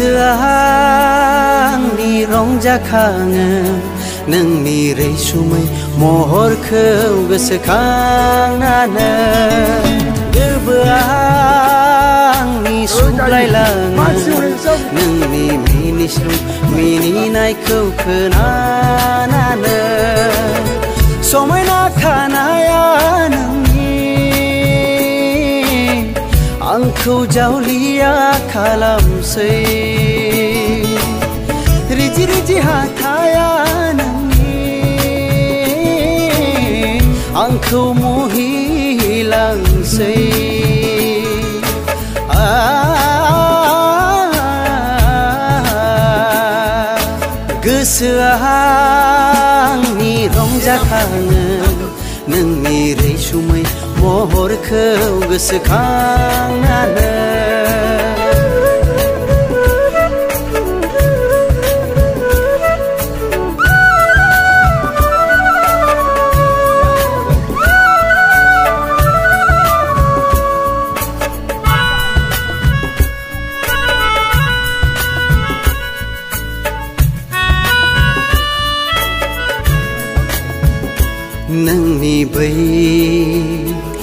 sương đi rong ja khang nang mi re sumai mohor khau gas khang na na. Đi ni suklai lang nang mi mi ni sum mi ni nai khau khna na na somai na khana ya nang आंखौ जावलिया खालामसै रिजि रिजि हाथाया नोंनि आंखौ मुहिलांसै आ गोसोआ आंनि रंजाखाङो नोंनि रैसुमै महरखौ गोसोखांनानै nang ni bay.